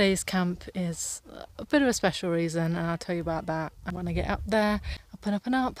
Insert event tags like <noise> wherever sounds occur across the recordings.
today's camp is a bit of a special reason, and I'll tell you about that when I get up there, up and up and up.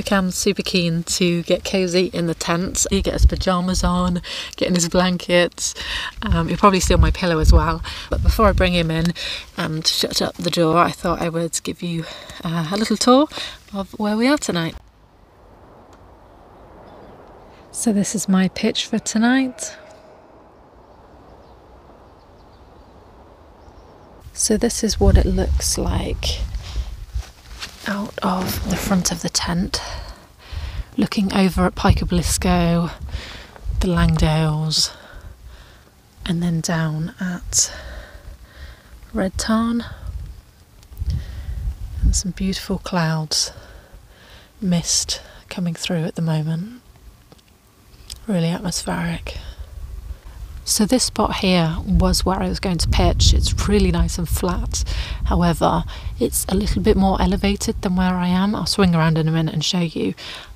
So Cam's super keen to get cozy in the tent. He get his pajamas on, getting his blankets. Um, he'll probably steal my pillow as well. But before I bring him in and shut up the door, I thought I would give you uh, a little tour of where we are tonight. So this is my pitch for tonight. So this is what it looks like out of the front of the tent, looking over at Pike of Blisco, the Langdales, and then down at Red Tarn. And some beautiful clouds, mist coming through at the moment. Really atmospheric. So this spot here was where I was going to pitch. It's really nice and flat. However, it's a little bit more elevated than where I am. I'll swing around in a minute and show you.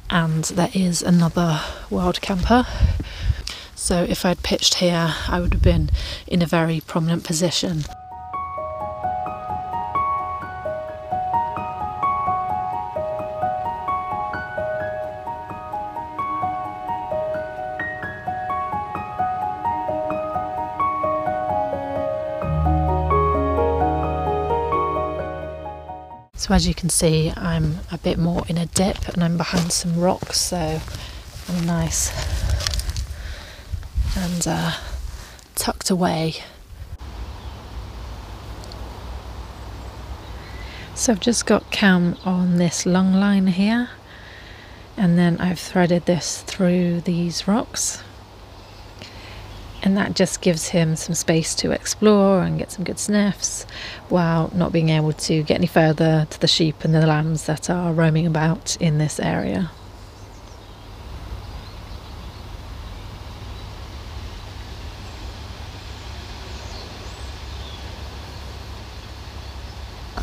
And there is another wild camper. So if I'd pitched here, I would have been in a very prominent position. So as you can see, I'm a bit more in a dip and I'm behind some rocks, so I'm nice and uh, tucked away. So I've just got cam on this long line here and then I've threaded this through these rocks and that just gives him some space to explore and get some good sniffs while not being able to get any further to the sheep and the lambs that are roaming about in this area.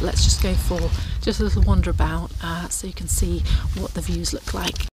Let's just go for just a little wander about uh, so you can see what the views look like.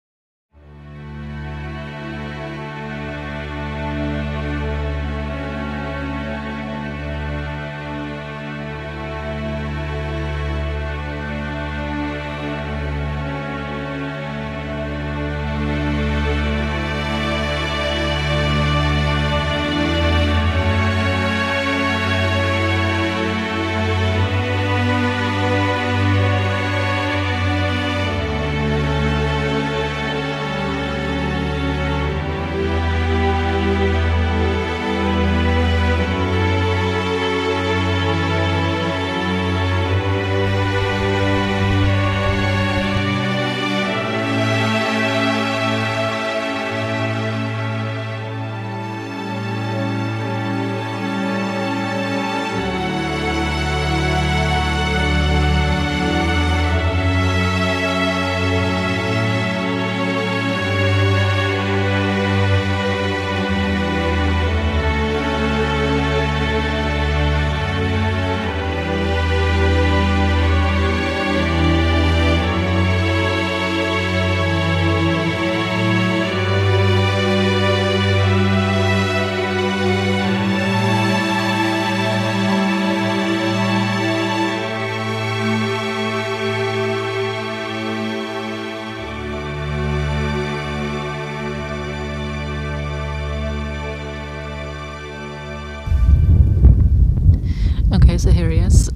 Here he is.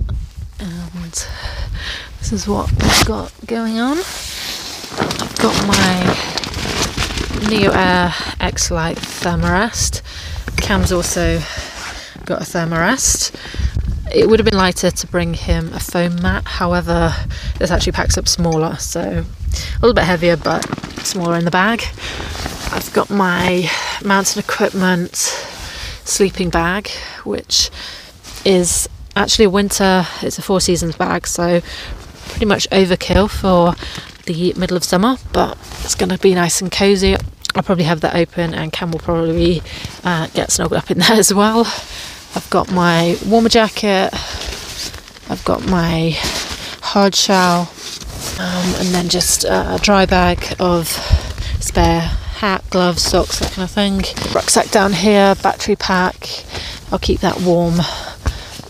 And this is what I've got going on. I've got my Neo Air X Lite Thermarest. Cam's also got a Thermarest. It would have been lighter to bring him a foam mat, however, this actually packs up smaller, so a little bit heavier but smaller in the bag. I've got my mountain equipment sleeping bag, which is actually winter, it's a four seasons bag, so pretty much overkill for the middle of summer, but it's going to be nice and cozy. I'll probably have that open, and Cam will probably uh, get snuggled up in there as well. I've got my warmer jacket, I've got my hard shell, um, and then just a dry bag of spare hat, gloves, socks, that kind of thing. Rucksack down here, battery pack. I'll keep that warm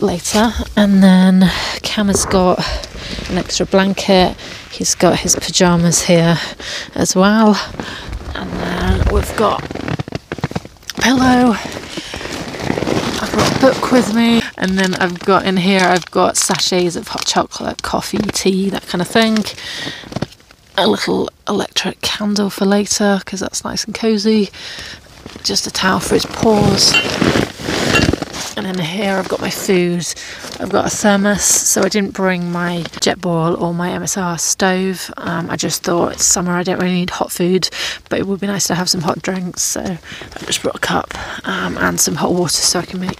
later. And then Cam has got an extra blanket. He's got his pajamas here as well. And then we've got pillow. I've got a book with me. And then I've got in here, I've got sachets of hot chocolate, coffee, tea, that kind of thing. A little electric candle for later because that's nice and cozy. Just a towel for his paws. And here I've got my food. I've got a thermos, so I didn't bring my Jetboil or my MSR stove. Um, I just thought it's summer, I don't really need hot food, but it would be nice to have some hot drinks. So I just brought a cup um, and some hot water so I can make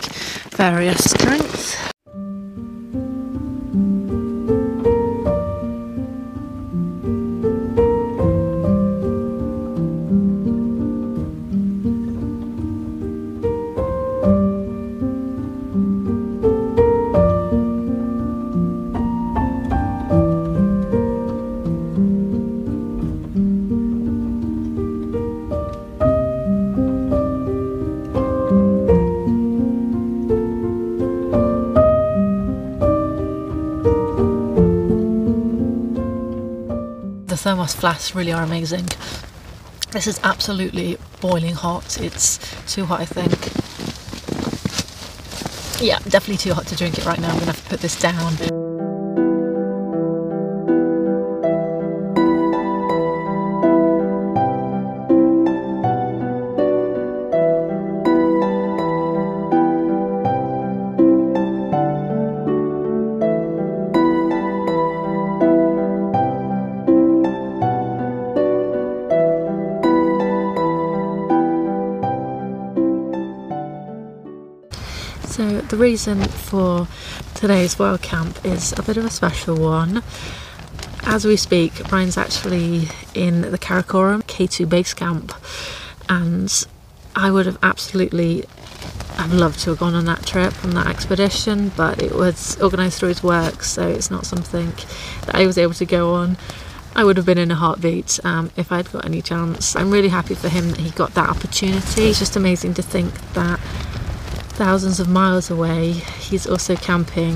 various drinks. Thermos flasks really are amazing. This is absolutely boiling hot. It's too hot, I think. Yeah, definitely too hot to drink it right now. I'm gonna have to put this down. The reason for today's wild camp is a bit of a special one. As we speak, Ryan's actually in the Karakoram K2 base camp and I would have absolutely loved to have gone on that trip, on that expedition, but it was organised through his work, so it's not something that I was able to go on. I would have been in a heartbeat um, if I'd got any chance. I'm really happy for him that he got that opportunity. It's just amazing to think that thousands of miles away, he's also camping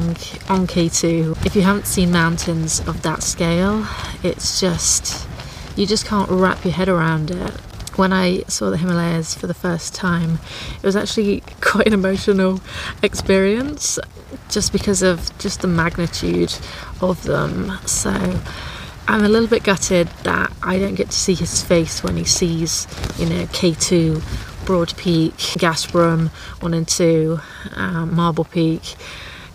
on K2. If you haven't seen mountains of that scale, it's just, you just can't wrap your head around it. When I saw the Himalayas for the first time, it was actually <laughs> quite an emotional experience just because of just the magnitude of them. So I'm a little bit gutted that I don't get to see his face when he sees, you know, K2 Broad Peak, Gasherbrum 1 and 2, um, Marble Peak,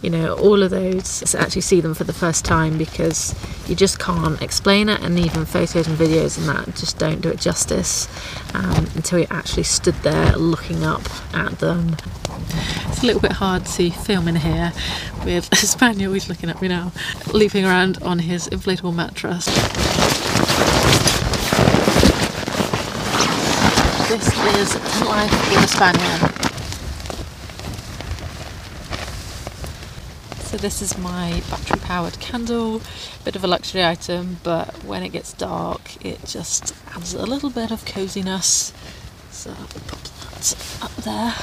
you know, all of those actually see them for the first time because you just can't explain it, and even photos and videos and that just don't do it justice um, until you actually stood there looking up at them. It's a little bit hard to film in here with spaniel who's looking at me now, leaping around on his inflatable mattress. This is Life with a Spaniel. So this is my battery powered candle, bit of a luxury item, but when it gets dark it just adds a little bit of coziness. So pop that up there.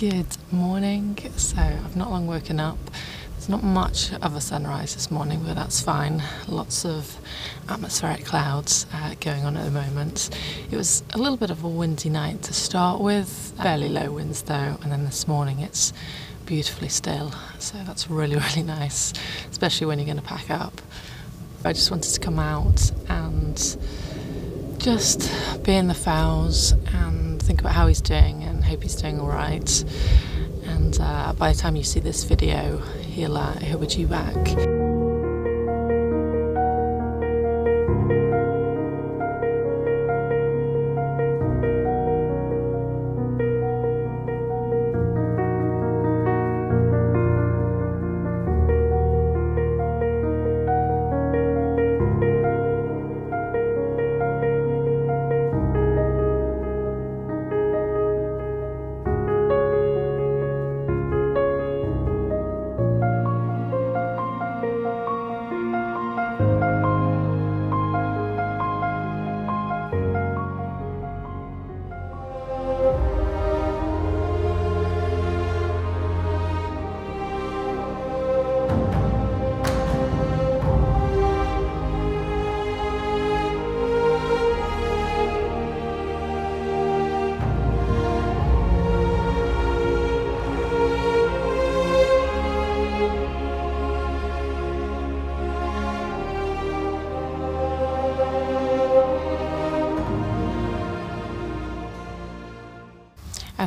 Good morning. So I've not long woken up. There's not much of a sunrise this morning, but that's fine. Lots of atmospheric clouds uh, going on at the moment. It was a little bit of a windy night to start with, fairly low winds though, and then this morning it's beautifully still. So that's really, <laughs> really nice, especially when you're going to pack up. I just wanted to come out and just be in the fells and think about how he's doing hope he's doing all right. And uh, by the time you see this video, he'll uh, he'll be due back.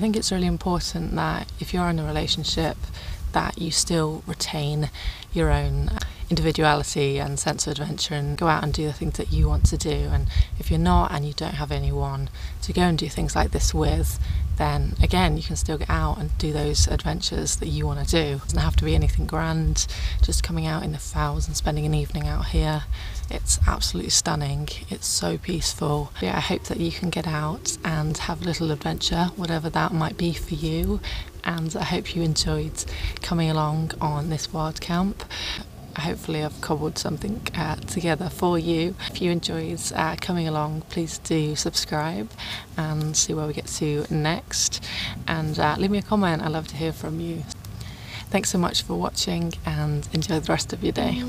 Think it's really important that if you're in a relationship, that you still retain your own individuality and sense of adventure and go out and do the things that you want to do. And if you're not and you don't have anyone to go and do things like this with, then again, you can still get out and do those adventures that you want to do. It doesn't have to be anything grand, just coming out in the fells and spending an evening out here. It's absolutely stunning. It's so peaceful. Yeah, I hope that you can get out and have a little adventure, whatever that might be for you. And I hope you enjoyed coming along on this wild camp hopefully I've cobbled something uh, together for you. If you enjoyed uh, coming along, please do subscribe and see where we get to next. And uh, leave me a comment, I'd love to hear from you. Thanks so much for watching and enjoy the rest of your day.